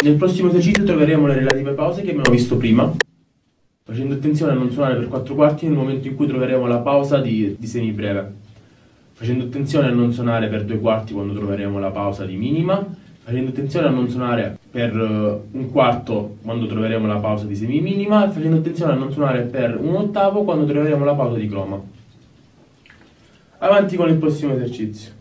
Nel prossimo esercizio troveremo le relative pause che abbiamo visto prima, facendo attenzione a non suonare per quattro quarti nel momento in cui troveremo la pausa di, di semibreve, facendo attenzione a non suonare per due quarti quando troveremo la pausa di minima, facendo attenzione a non suonare per eh, un quarto quando troveremo la pausa di semiminima e facendo attenzione a non suonare per un ottavo quando troveremo la pausa di croma. Avanti con il prossimo esercizio.